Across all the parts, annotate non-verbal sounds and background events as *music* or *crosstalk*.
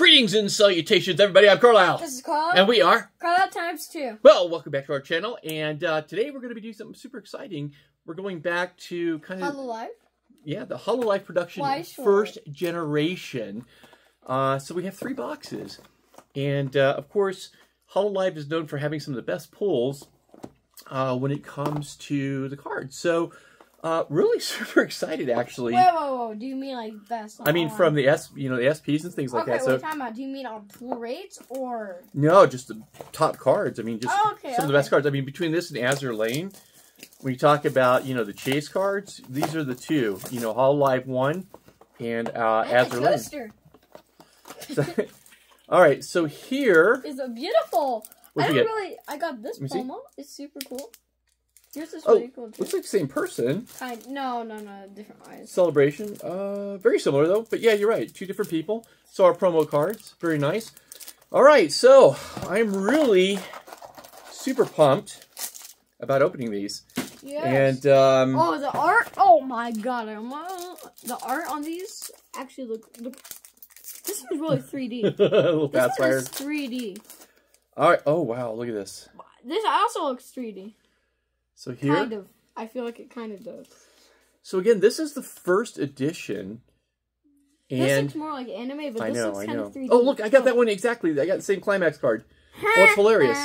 Greetings and salutations, everybody. I'm Carlyle. This is Carl. And we are. Carlyle times two. Well, welcome back to our channel. And uh, today we're going to be doing something super exciting. We're going back to kind of, Hololive. yeah, the Hololive production Why first generation. Uh, so we have three boxes. And uh, of course, Hololive is known for having some of the best pulls uh, when it comes to the cards. So uh, really *laughs* super excited, actually. Whoa, whoa, whoa. Do you mean like best? I mean, on- from the S, you know, the SPs and things like okay, that. So wait, time out. Do you mean on pool rates or? No, just the top cards. I mean, just Oh, okay, some of the best cards. I mean, between this and Azur Lane, when you talk about, you know, the chase cards, these are the two. You know, Hololive 1 and uh, And Azur Lane. So- *laughs* all right, so here, is a beautiful. I don't really. I got this promo. It's super cool. Yours is Oh, really cool too. Looks like the same person. Kind. No, no, no. Different eyes. Celebration. Uh, very similar, though. But yeah, you're right. Two different people. So our promo cards. Very nice. All right, so I'm really super pumped about opening these. Yes. And, um... oh, the art. Oh my god. I'm, uh, the art on these actually look. look this is really *laughs* 3D. a little This fire. is 3D. All right. Oh wow, look at this. This also looks 3D. So here. Kind of. I feel like it kind of does. So again, this is the first edition, this looks more like anime, but I this know, looks I kind know. of 3D. Oh look, I got that one exactly. I got the same climax card. Oh, it's *laughs* hilarious.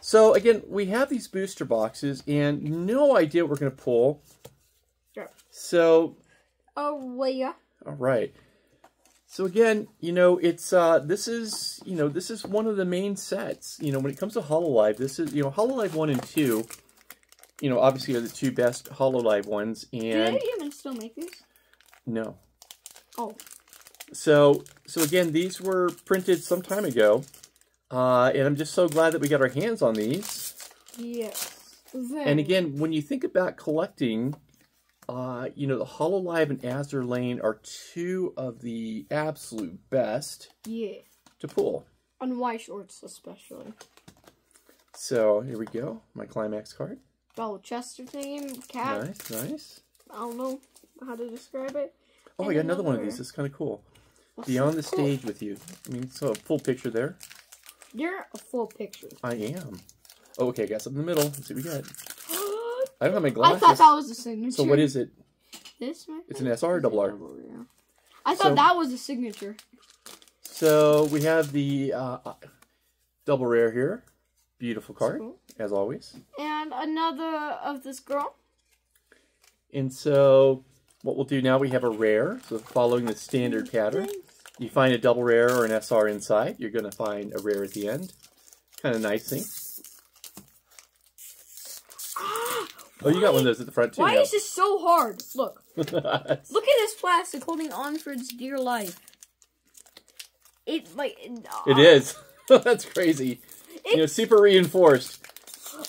So again, we have these booster boxes, and no idea what we're gonna pull. Sure. So Oh, well, yeah. all right. So again, you know, it's uh this is you know this is one of the main sets. You know, when it comes to Hololive, this is you know Hololive one and two. You know, obviously are the two best Hololive ones, And Do they even still make these? no. Oh. So, so again, these were printed some time ago, uh, and I'm just so glad that we got our hands on these. Yes. And again, when you think about collecting, uh, you know, the Hololive and Azur Lane are two of the absolute best Yeah. to pull. On Weiss Schwarz, especially. So here we go, my climax card. Double Chester thing, cat. Nice, nice. I don't know how to describe it. Oh, I got another one of these. This is kind of cool. What's Beyond the cool? stage with you. I mean, so a full picture there. You're a full picture. I am. Oh, okay, I got something in the middle. Let's see what we got. *gasps* I don't have my glasses. I thought that was a signature. So what is it? this? my It's an? SR double R? yeah. I thought So- that was a signature. So we have the uh, uh, double rare here. Beautiful card, Cool. as always. And another of this girl. And so what we'll do now, we have a rare. So following the standard pattern, you find a double rare or an SR inside. You're going to find a rare at the end. Kind of nice thing. *gasps* Oh, you got one of those at the front too. Why now. is this so hard? Look. *laughs* Look at this plastic holding on for its dear life. It like uh, it is. *laughs* That's crazy. You know, super reinforced.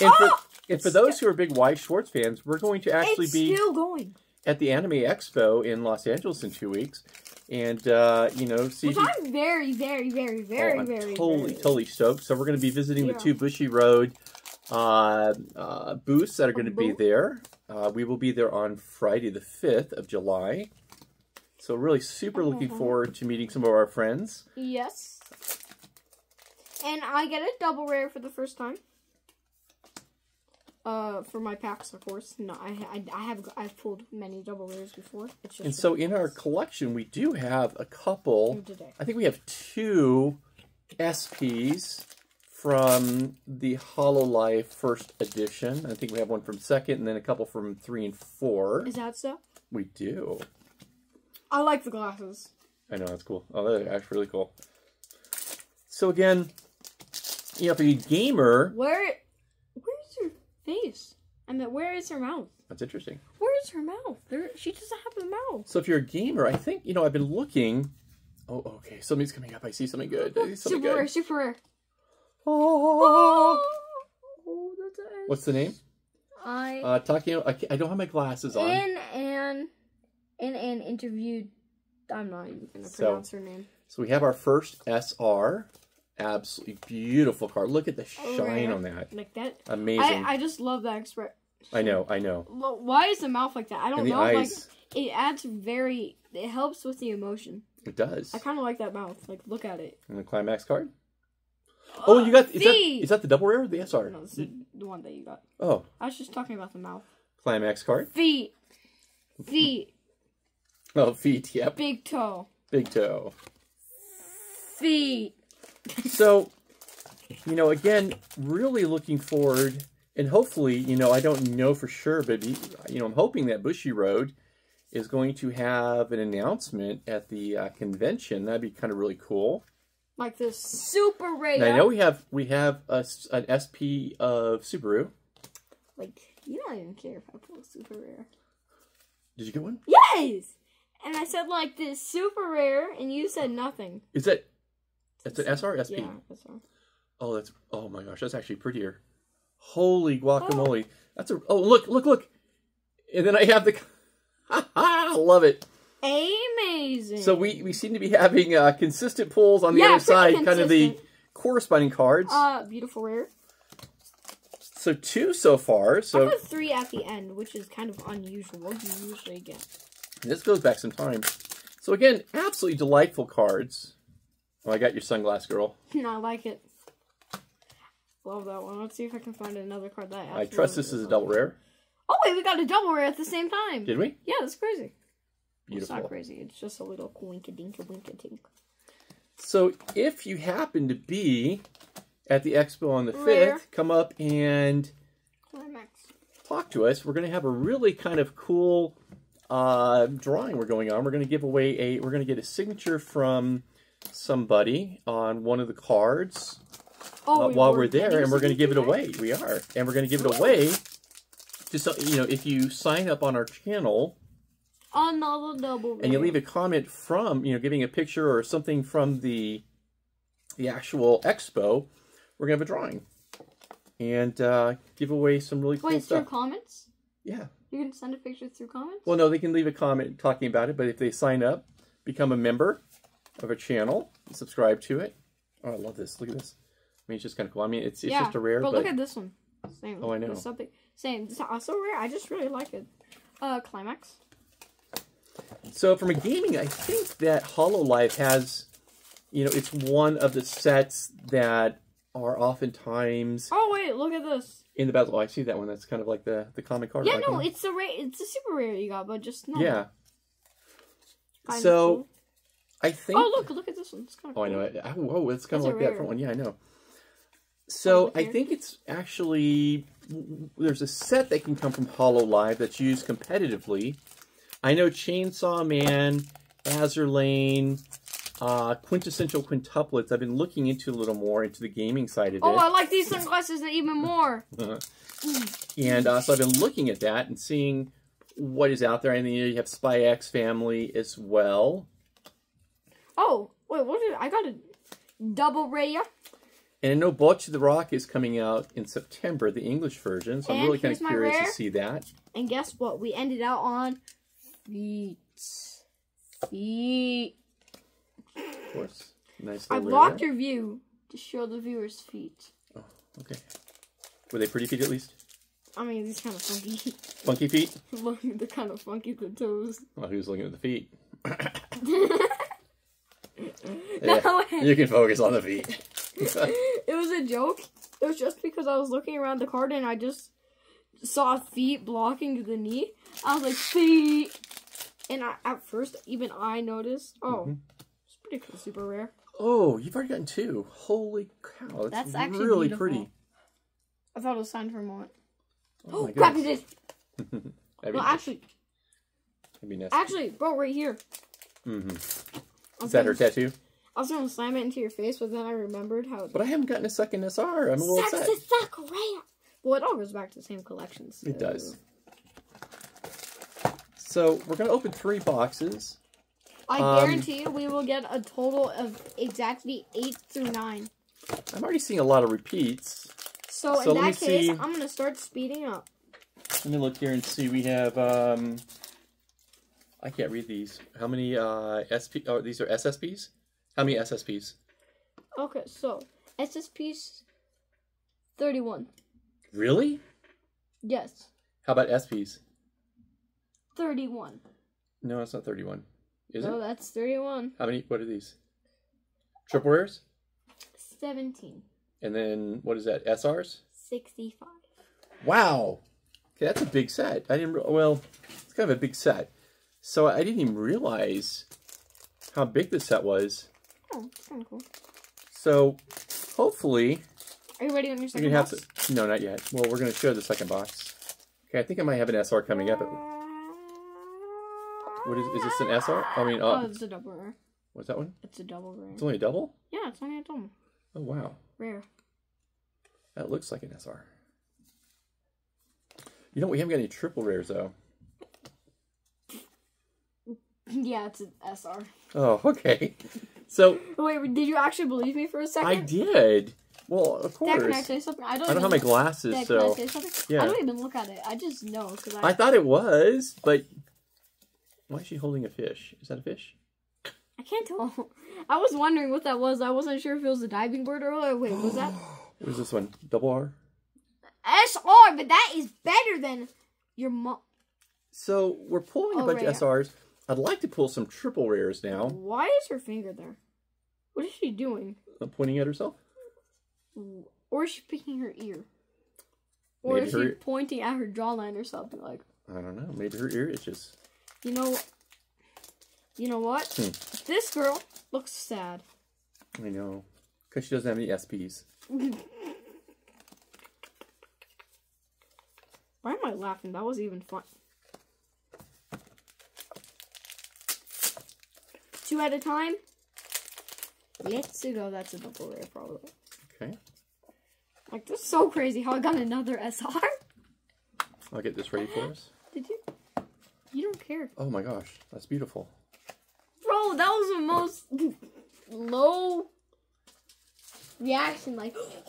And Ah! And for those who are big Weiss Schwarz fans, we're going to actually it's be still going. at the Anime Expo in Los Angeles in two weeks, and uh, you know, see. Which I'm very, very, very, very, oh, I'm very, totally, very- totally stoked. So we're going to be visiting the two Bushiroad uh, uh, booths that are going to be there. Uh, we will be there on Friday, the fifth of July. So really, super looking Mhm. forward to meeting some of our friends. Yes. And I get a double rare for the first time. Uh, for my packs, of course. No, I, I, I have I've pulled many double rares before. It's just And so, in our collection, we do have a couple. today. I think we have two SPs from the Hololive first edition. I think we have one from second, and then a couple from three and four. Is that so? We do. I like the glasses. I know that's cool. Oh, that's actually really cool. So again, you know, if you're a gamer, Where, face? I mean, where is her mouth? that's interesting. Where is her mouth? There, she doesn't have a mouth. So if you're a gamer, I think you know I've been looking. Oh, okay. Something's coming up. I see something good. I see something Super rare, super rare. Oh. Oh, that's a What's the name? I Uh, Takio. I, I don't have my glasses on. in an in an interview. I'm not even gonna So- pronounce her name. So we have our first SR. Absolutely beautiful card. Look at the Oh, shine on that. Like that. Amazing. I I just love that express. I know. I know. Why is the mouth like that? I don't know. eyes. Like it adds very. It helps with the emotion. It does. I kind of like that mouth. Like, look at it. And the climax card. Uh, oh, you got is that, is that the double rare or the SR? No, it's the, the one that you got. Oh, I was just talking about the mouth. climax card. Feet. Feet. *laughs* Oh, feet. Yep. Big toe. Big toe. Feet. So, you know, again, really looking forward, and hopefully, you know, I don't know for sure, but you know, I'm hoping that Bushiroad is going to have an announcement at the uh, convention. That'd be kind of really cool. Like this super rare. I know we have we have a, s- an SP of Subaru. Like, you don't even care if I pull a super rare. Did you get one? Yes! And I said, like, this super rare, and you said nothing. Is that that's an SRSP. Yeah. Oh, that's oh my gosh, that's actually prettier. Holy guacamole! That's a oh look look look, and then I have the. *laughs* I love it. Amazing. So we, we seem to be having uh, consistent pulls on the Yeah, other side, kind of the corresponding cards. Uh, beautiful rare. so two so far. So three at the end, which is kind of unusual. You usually get. this goes back some time. So again, absolutely delightful cards. Oh, I got your sunglass girl. *laughs* No, I like it. Love that one. Let's see if I can find another card that I I trust this is a double rare. Oh wait, we got a double rare at the same time. Did we? Yeah, that's crazy. It's not crazy. It's just a little winka dinka winka tink. So if you happen to be at the expo on the Rare. 5th, come up and talk to us. We're going to have a really kind of cool uh, drawing we're going on. We're going to give away a, we're going to get a signature from somebody on one of the cards Oh, uh, we while were we're there, and we're going to give it away. We are, and we're going to give it away. Just so, you know, if you sign up on our channel Another double and you leave a comment from, you know, giving a picture or something from the the actual expo, we're going to have a drawing and uh, give away some really cool Wait, through stuff. comments? Yeah. You can send a picture through comments? Well, no, they can leave a comment talking about it, but if they sign up, become a member of a channel, subscribe to it. Oh, I love this. Look at this. I mean, it's just kind of cool. I mean, it's, it's yeah, just a rare, but, but, look at this one. Same. Oh, I know. Something same. It's also rare. I just really like it. Uh, climax. so from a gaming, I think that Hololive has, you know, it's one of the sets that are oftentimes Oh wait, look at this. in the battle. Oh, I see that one. That's kind of like the the comic card. Yeah, no, one. it's a rare. It's a super rare you got, but just not. yeah. Kinda So cool. I think. Oh look, look at this one. It's kind of. Oh, I know it. Oh, whoa, it's kind of like that front one. Yeah, I know. So I think it's actually there's a set that can come from Hololive that's used competitively. I know Chainsaw Man, Azur Lane, uh, quintessential quintuplets. I've been looking into a little more into the gaming side of Oh, it, I like these sunglasses even more. *laughs* and uh, so I've been looking at that and seeing what is out there. And then you have Spy X Family as well. Oh wait, what did I got a double rare? And I know Bocchi the Rock is coming out in September, the English version. So I'm really kind of curious rare. to see that. And guess what? We ended out on feet. Feet. Of course. Nice I blocked your view to show the viewers' feet. Oh, Okay. Were they pretty feet at least? I mean, these kind of funky. Funky feet? Look, *laughs* they're kind of funky. The toes. Well, who's looking at the feet? *laughs* No, Yeah, you can focus on the feet. *laughs* it was a joke. It was just because I was looking around the card and I just saw feet blocking the knee. I was like, feet. And I, at first, even I noticed. Oh, Mhm. it's pretty cool. Super rare. Oh, you've already gotten two. Holy cow. That's, That's actually really beautiful. pretty. I thought it was signed for a moment. Oh, my crap, goodness. it is. *laughs* Well, actually, that'd be nice. actually, bro, right here. hmm I was Is that her tattoo? I was gonna slam it into your face, but then I remembered how. But I haven't gotten a second SR. I'm a little Sex upset. is suck rare. Well, it all goes back to the same collections. It does. So we're gonna open three boxes. I Um, guarantee you, we will get a total of exactly eight through nine. I'm already seeing a lot of repeats. So, So in that case, see. I'm gonna start speeding up. Let me look here and see. We have um I can't read these. How many uh SP oh these are SSPs? How many SSPs? Okay, so SSP's thirty-one. Really? Yes, How about SPs? thirty-one. No, it's not 31. Is no, it? that's 31. How many? What are these? Triple rares? 17. And then what is that? SRs? 65. Wow. Okay, that's a big set. I didn't. Well, it's kind of a big set. So I didn't even realize how big this set was. Oh, that's kind of cool. So hopefully Are you ready on your second box? To, no, not yet. Well, we're going to show the second box. Okay, I think I might have an SR coming up. What is? Is this an SR? I mean, Oh, uh, it's a double rare. what's that one? It's a double rare. It's only a double. Yeah, it's only a double. Oh wow, Rare. that looks like an SR. You know, what, we haven't got any triple rares though. *laughs* yeah, it's an SR. Oh, okay. So Wait, did you actually believe me for a second? I did. Well, of course. Dad, can I say something? I don't, I don't have my glasses, Dad, can I say something? yeah. I don't even look at it. I just know because I, I thought it was, but why is she holding a fish? Is that a fish? I can't tell. *laughs* I was wondering what that was. I wasn't sure if it was a diving bird or wait, was that *gasps* What is this one? Double R. SR? But that is better than your mom. So we're pulling a Oh, bunch rare. of SRs. I'd like to pull some triple rares now. Why is her finger there? What is she doing? I'm pointing at herself. Or is she picking her ear? Or Maybe is she pointing at her jawline or something like? I don't know. Maybe her ear itches. You know. You know what? Hmm. This girl looks sad. I know. Because she doesn't have any SPs. *laughs* Why am I laughing? That was even fun. Two at a time. Let's go. That's a double rare, probably. Okay. Like this is so crazy how I got another SR. I'll get this ready for us. Did you? You don't care, Oh my gosh. That's beautiful. bro. That was the most low reaction. Like, *gasps*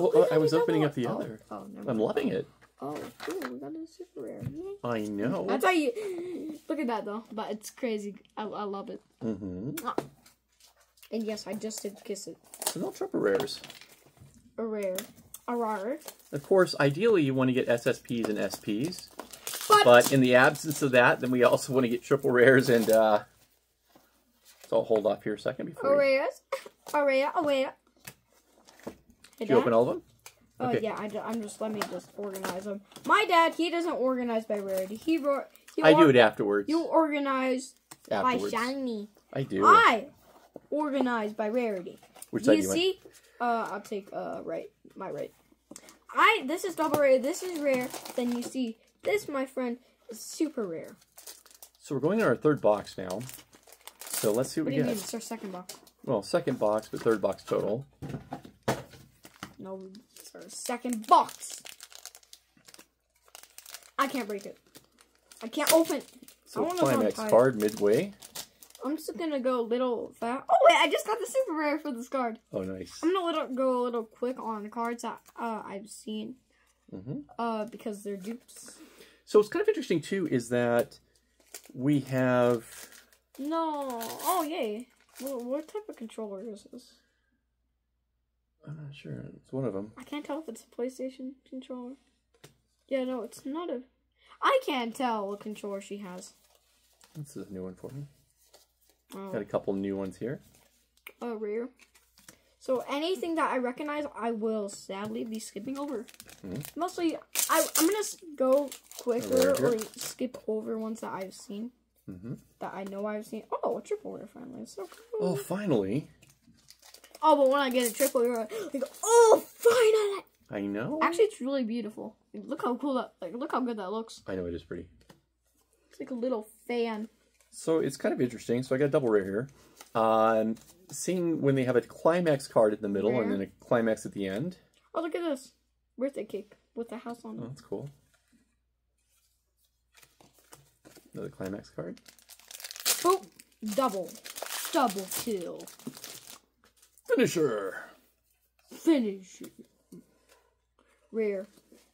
Well, I was opening up the oh, other. Oh, never I'm loving it. Oh, cool. We got a super rare. I know. That's how you look at that though. But it's crazy. I, I love it. Mm-hmm. And yes, I just did kiss it. So no triple rares. A rare. A rare. Of course, ideally you want to get SSPs and SPs. But, But in the absence of that, then we also want to get triple rares and uh so I'll hold off here a second before you, rares. A rare. A rare. Did you open all of them? Oh Okay. yeah, I, I'm just let me just organize them. My dad, he doesn't organize by rarity. He wrote. He I do it afterwards. You organize afterwards. by shiny. I do. I organize by rarity. Which side you do you see? Uh, I'll take uh right, my right. I this is double rare. This is rare. Then you see this, my friend, is super rare. So we're going to our third box now. So let's see what, What do we you get. mean? It's our second box. Well, second box, but third box total. No, our second box. I can't break it. I can't open. So climax card midway. I'm just gonna go a little fast. Oh wait, I just got the super rare for this card. Oh, nice. I'm gonna little, go a little quick on the cards that uh, I've seen. hmm Uh, because they're dupes. So what's kind of interesting too is that we have. No. Oh yay. What, what type of controller is this? I'm not sure. It's one of them. I can't tell if it's a PlayStation controller. Yeah, no, it's not a. I can't tell what controller she has. This is a new one for me. Oh. Got a couple new ones here. uh, rare. So anything that I recognize, I will sadly be skipping over. Mhm. Mostly, I, I'm gonna go quicker or skip over ones that I've seen hmm that I know I've seen. Oh, a triple rare finally. It's so cool. Oh, finally. Oh, but when I get a triple you're go, oh, finally! I know. Actually, it's really beautiful. Like, look how cool that. Like, look how good that looks. I know it is pretty. It's like a little fan. So it's kind of interesting. So I got a double rare here. Um, seeing when they have a climax card in the middle and then a climax at the end. Oh, look at this birthday cake with the house on it. Oh, that's cool. Another climax card. Boop, double, double kill, Finisher. Finisher. Rare.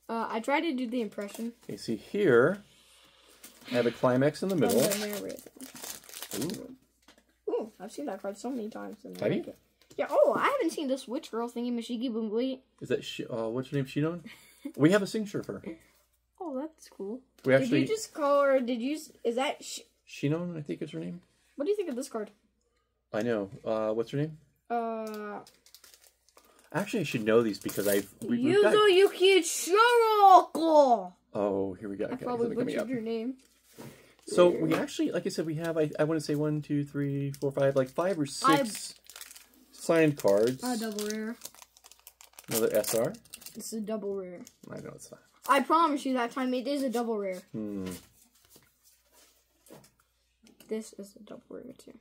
Uh, I tried to do the impression. Okay, see here, I have a climax in the middle. Ooh. Ooh, I've seen that card so many times. Have you? Yeah. Oh, I haven't seen this witch girl thingy Mashigi Boom Is that Sh- uh, what's her name? Shinon. we have a signature for her. Oh, that's cool. We actually did you just call her? Did you? Is that? Sh- Shinon, I think is her name. What do you think of this card? I know. Uh, what's her name? Uh, Actually, I should know these because I've. We, we've got, Yuzo Yuki Shiroko. oh, here we go. I Okay, probably butchered your name. So we actually, like I said, we have. I, I want to say one, two, three, four, five, like five or six signed cards. A double rare. Another SR. This is a double rare. I know it's not. I promise you that time it is a double rare. Hmm. This is a double rare too.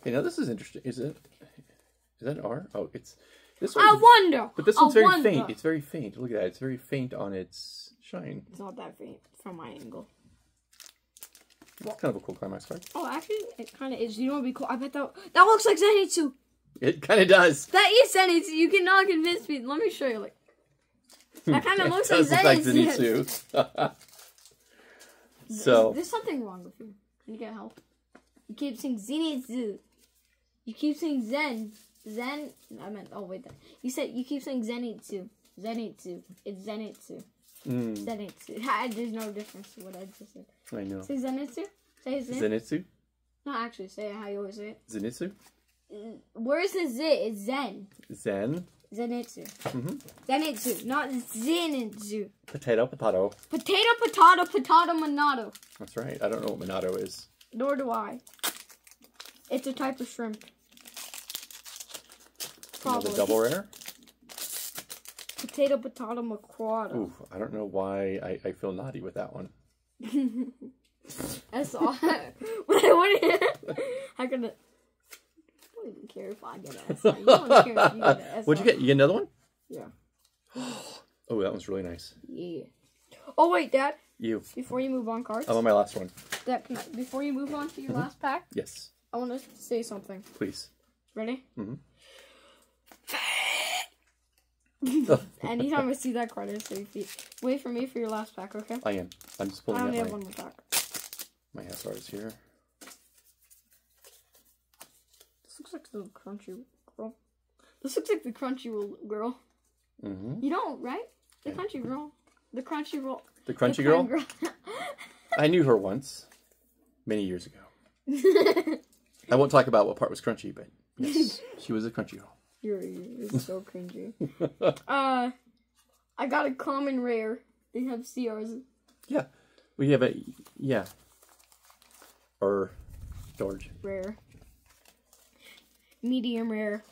Okay, now this is interesting. Is it? Is that an R? Oh, it's this one. I wonder. But this I one's very wonder. faint. It's very faint. Look at that. It's very faint on its shine. It's not that faint from my angle. It's kind of a cool climax card. Oh, actually, it kind of is. You know what'd be cool? I bet that that looks like Zenitsu. It kind of does. That is Zenitsu. You cannot convince me. Let me show you. Like that kind of *laughs* looks like look Zenitsu. Zenitsu. *laughs* so There's something wrong with you. Can you get help? You keep saying Zenitsu. You keep saying Zen. Zen. I meant. Oh wait. That. You said you keep saying Zenitsu. Zenitsu. It's Zenitsu. mm, Zenitsu. *laughs* There's no difference to what I just said. I know. Say Zenitsu. Say Zen. Zenitsu. no, actually, say it how you always say it. Zenitsu. Where's the Z? It's Zen. Zen. Zenitsu. Mhm. Zenitsu, not Zenitsu. Potato. Potato. Potato, potato, potato, monato. That's right. I don't know what Minato is. Nor do I. It's a type of shrimp. Another Probably. double rare. Potato, potato, macquato. Ooh, I don't know why I, I feel naughty with that one. *laughs* That's all. *laughs* Wait, what? I *laughs* could. I don't even care if I get an SR. You don't care if you get an SR. What'd you get? You get another one? Yeah. *gasps* Oh, that one's really nice. Yeah. Oh wait, Dad. You. Before you move on, cards. I'm on my last one. Dad, can I, before you move on to your mm-hmm. last pack, Yes, I want to say something. please. Ready? Mm-hmm. *laughs* Anytime I see that card, I say feet. Wait for me for your last pack, okay? I am. I'm just pulling I only out have my, one more pack. my SRs here. This looks like the crunchy girl. This looks like the crunchy girl. hmm You don't, right? The crunchy girl. The Crunchyroll. The the Crunchy Girl? *laughs* I knew her once, many years ago. *laughs* I won't talk about what part was crunchy, but yes, *laughs* she was a Crunchy Girl. You're, you're *laughs* so cringy. uh, I got a common rare. They have CRs. Yeah, we have a yeah. Or George. Rare. Medium rare.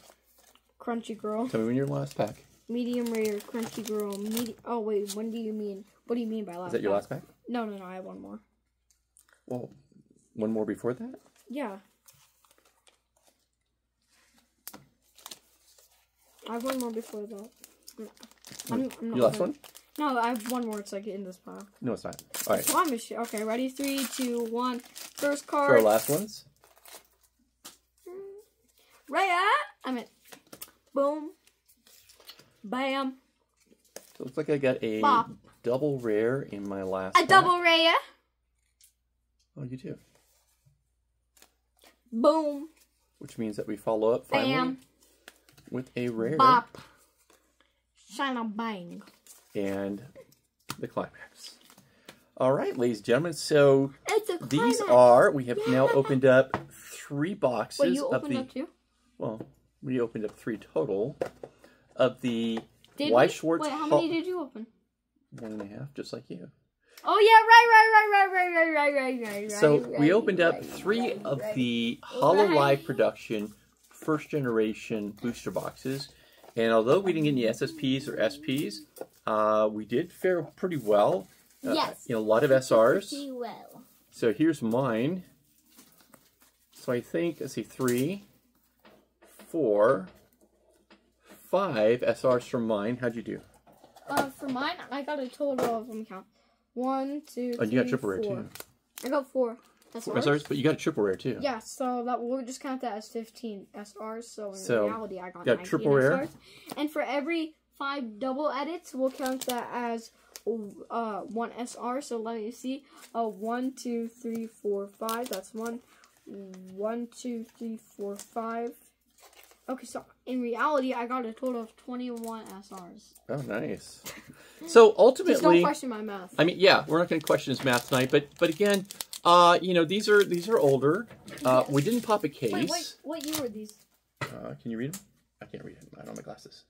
Crunchy girl. Tell me when your last pack. Medium rare. Crunchy girl. Medi- oh wait, when do you mean? What do you mean by last? Is that your pack? last pack? No, no, no. I have one more. Well, one more before that. Yeah. I have one more before that. I'm, I'm not Your last one? No, I have one more. It's like in this pile. No, it's not. All right. Promise you. Okay, ready? Three, two, one. First For our last ones. Mm. Raya. I mean, boom, bam, So it looks like I got a Bop. double rare in my last. a pack. double Raya. Oh, you do. Boom, Which means that we follow up finally bam, with a rare bop, shine a bang. and the climax. All right, ladies and gentlemen. So these are we have now opened up three boxes Wait, you of opened the up too? well, we opened up three total of the Did we? Schwarz Wait, how many did you open? one and a half, just like you. Oh yeah, right, right, right, right, right, right, right, right, right. So right, we opened up right, three of the Hollow. Live production first generation booster boxes. And although we didn't get any SSPs or SPs, uh, we did fare pretty well. Uh, Yes. You know, a lot of SRs. Pretty well. So here's mine. So I think, let's see, three, four, five SRs from mine. How'd you do? Uh, for mine, I got a total of let me count. One, two, Oh, you got triple rare too. I got four. SRs. Four SRs, but you got a triple rare too. Yeah, so that we'll just count that as fifteen SRs. So in So, reality, I got got 19 triple rare. SRs. And for every five double edits, we'll count that as uh one SR. So let me see. Uh, one, two, three, four, five. That's one. One, two, three, four, five. Okay, so in reality, I got a total of twenty-one SRs. Oh, nice. *laughs* So ultimately, Just don't question my math. I mean, yeah, we're not going to question his math tonight, but but again, Uh, you know, these are these are older. Uh, we didn't pop a case. Wait, wait, what year were these? Uh, can you read them? I can't read them. I don't have my glasses.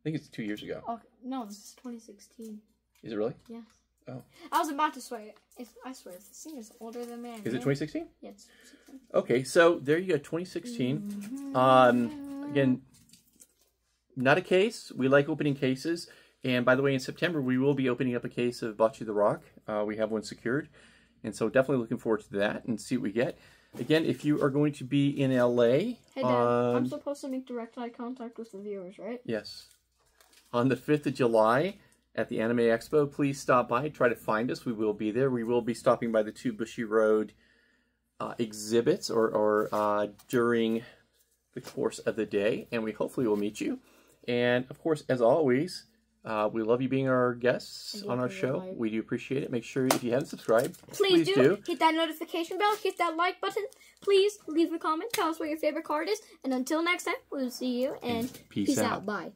I think it's two years ago. Oh, no, this is 2016. Is it really? Yes. Oh. I was about to swear. It's, I swear, this thing is older than man. Is it 2016? Yeah, it's 16. Okay, so there you go, 2016. Um, again, not a case. We like opening cases. And by the way, in September, we will be opening up a case of Bocchi the Rock. Uh, we have one secured. And so definitely looking forward to that and see what we get. Again, if you are going to be in LA, Hey, Dad, I'm supposed to make direct eye contact with the viewers, right? yes, on the 5th of July at the Anime Expo, please stop by. Try to find us. We will be there. We will be stopping by the two Bushiroad uh, exhibits or, or uh, during the course of the day, and we hopefully will meet you. And of course, as always, uh, we love you being our guests on our give us a show. We do appreciate it. Make sure if you haven't subscribed, Please, do. hit that notification bell, hit that like button. Please leave a comment, tell us what your favorite card is, and until next time, we'll see you and Peace peace, out. out. Bye.